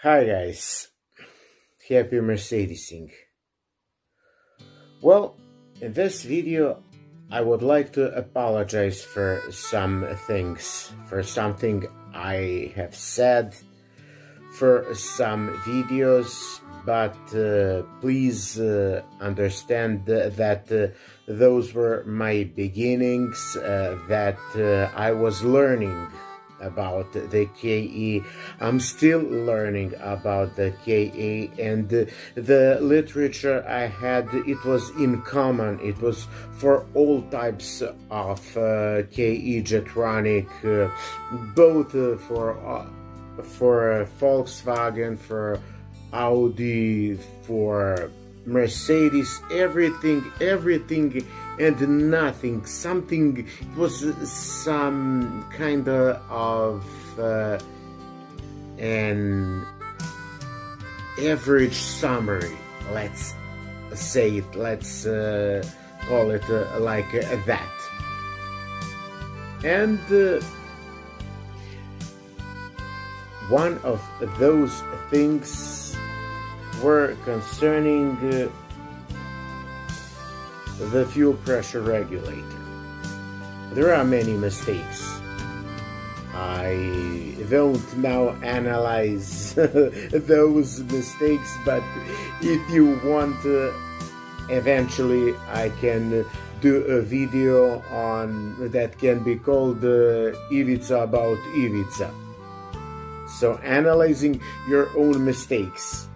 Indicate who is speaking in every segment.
Speaker 1: Hi guys, happy Mercedesing. Well, in this video I would like to apologize for some things, for something I have said, for some videos, but uh, please uh, understand that uh, those were my beginnings, uh, that uh, I was learning about the KE. I'm still learning about the KE and the literature I had, it was in common. It was for all types of uh, KE Jetronic, uh, both uh, for, uh, for Volkswagen, for Audi, for Mercedes, everything, everything and nothing. Something, it was some kind of uh, an average summary, let's say it, let's uh, call it uh, like that. And uh, one of those things were concerning uh, the fuel pressure regulator. There are many mistakes. I don't now analyze those mistakes, but if you want, uh, eventually I can do a video on that can be called uh, Ivica about Ivica. So analyzing your own mistakes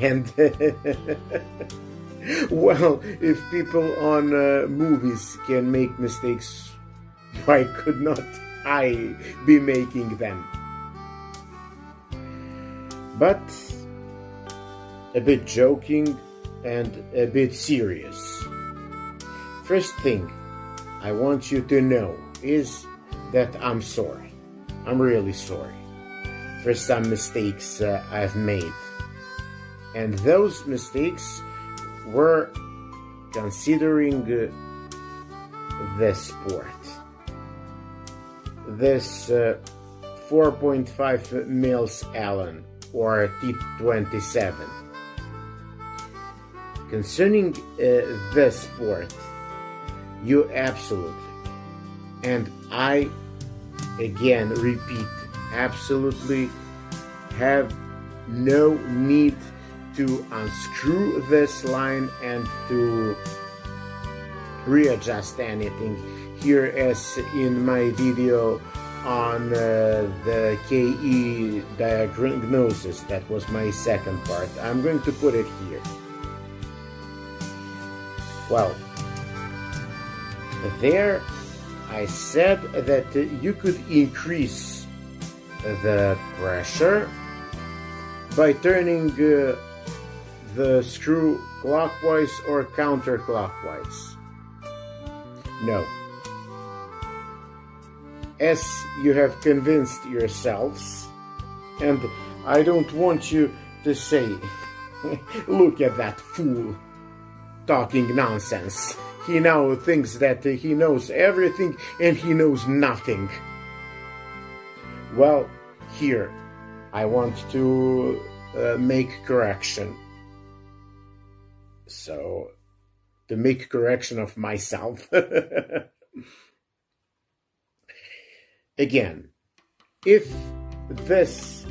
Speaker 1: and well, if people on uh, movies can make mistakes, why could not I be making them? But a bit joking and a bit serious. First thing I want you to know is that I'm sorry. I'm really sorry for some mistakes uh, I've made and those mistakes were considering the sport. This uh, 4.5 mils Allen or T27. Concerning uh, the sport, you absolutely, and I again repeat, absolutely have no need to unscrew this line and to readjust anything. Here as in my video on uh, the KE diagnosis. That was my second part. I'm going to put it here. Well there I said that you could increase the pressure by turning uh, the screw clockwise or counterclockwise? No. As you have convinced yourselves, and I don't want you to say, look at that fool talking nonsense. He now thinks that he knows everything and he knows nothing. Well, here, I want to uh, make correction. So, to make correction of myself. Again, if this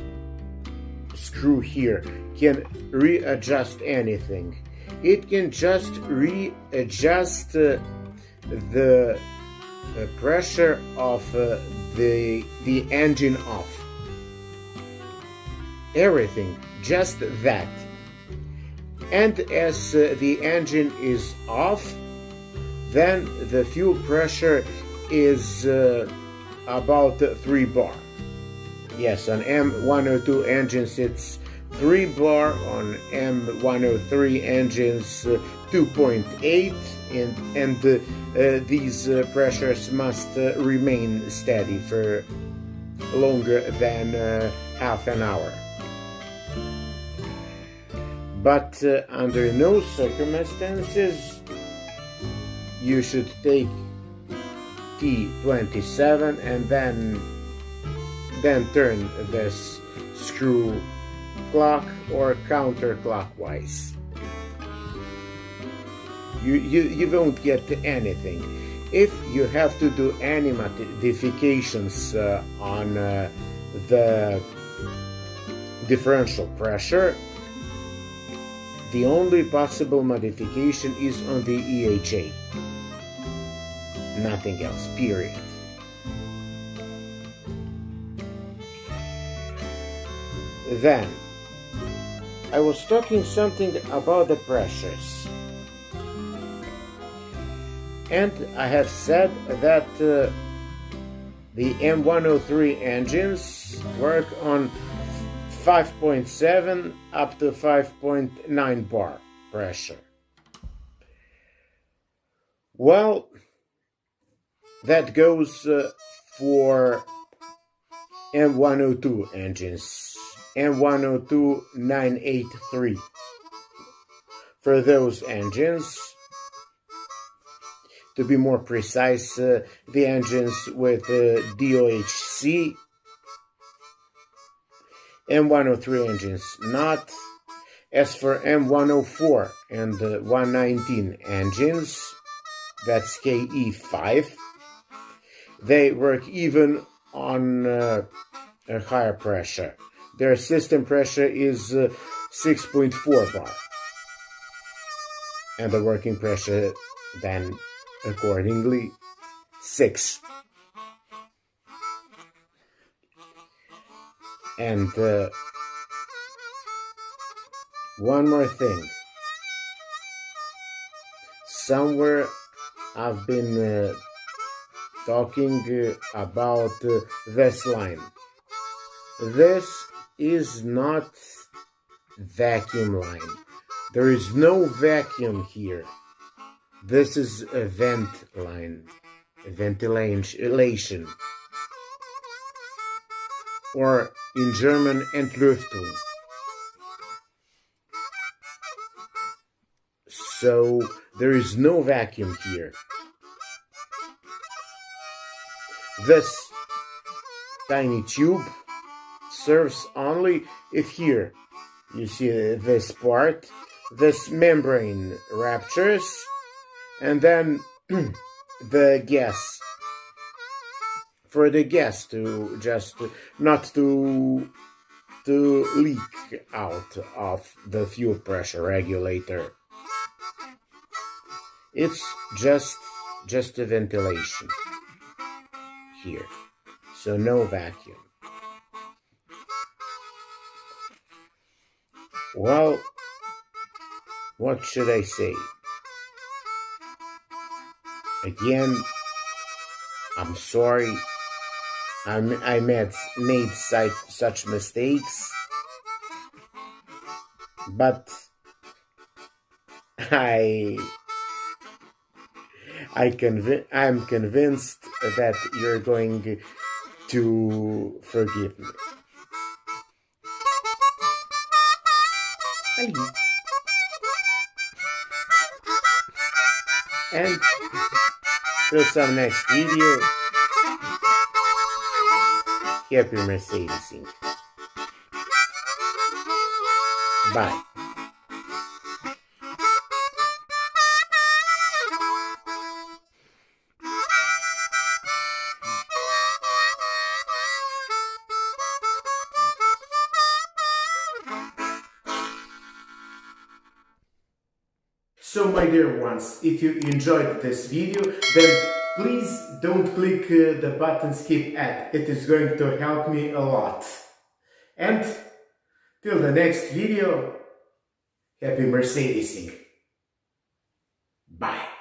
Speaker 1: screw here can readjust anything, it can just readjust uh, the pressure of uh, the the engine off. Everything, just that and as uh, the engine is off then the fuel pressure is uh, about 3 bar. Yes on M102 engines it's 3 bar. On M103 engines uh, 2.8 and, and uh, these uh, pressures must uh, remain steady for longer than half an hour but uh, under no circumstances you should take T27 and then then turn this screw clock or counterclockwise. You, you, you won't get anything. If you have to do any modifications uh, on uh, the differential pressure, the only possible modification is on the EHA. Nothing else, period. Then, I was talking something about the pressures. And I have said that uh, the M103 engines work on 5.7 up to 5.9 bar pressure. Well, that goes uh, for M102 engines, M102 983. For those engines, to be more precise, uh, the engines with uh, DOHC M103 engines, not as for M104 and uh, 119 engines, that's KE5, they work even on uh, a higher pressure. Their system pressure is uh, 6.4 bar. And the working pressure then accordingly 6. And uh, one more thing. Somewhere I've been uh, talking uh, about uh, this line. This is not vacuum line. There is no vacuum here. This is a vent line, ventilation or in German Entlüftung. So there is no vacuum here. This tiny tube serves only if here you see this part, this membrane ruptures, and then the gas for the gas to just not to to leak out of the fuel pressure regulator. It's just just a ventilation here, so no vacuum. Well, what should I say? Again, I'm sorry I, I made, made such, such mistakes, but I I convi- I'm convinced that you're going to forgive me. And till some next video. Happy Mercedesing. Bye. So my dear ones, if you enjoyed this video, then please don't click uh, the button skip ad. It is going to help me a lot. And till the next video, happy Mercedesing. Bye.